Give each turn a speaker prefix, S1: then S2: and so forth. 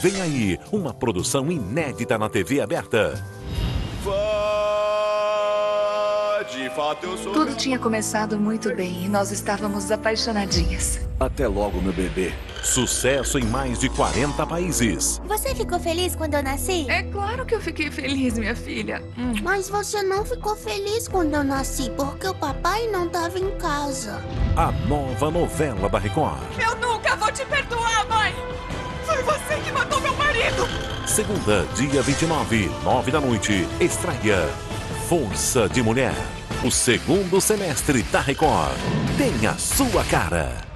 S1: Vem aí, uma produção inédita na TV aberta.
S2: De fato eu sou.
S3: Tudo tinha começado muito bem e nós estávamos apaixonadinhas.
S4: Até logo, meu bebê.
S1: Sucesso em mais de 40 países.
S5: Você ficou feliz quando eu nasci?
S3: É claro que eu fiquei feliz, minha filha. Hum.
S5: Mas você não ficou feliz quando eu nasci porque o papai não estava em casa.
S1: A nova novela da Record.
S6: Eu nunca
S1: Segunda, dia 29, 9 da noite, estreia Força de Mulher. O segundo semestre da Record tem a sua cara.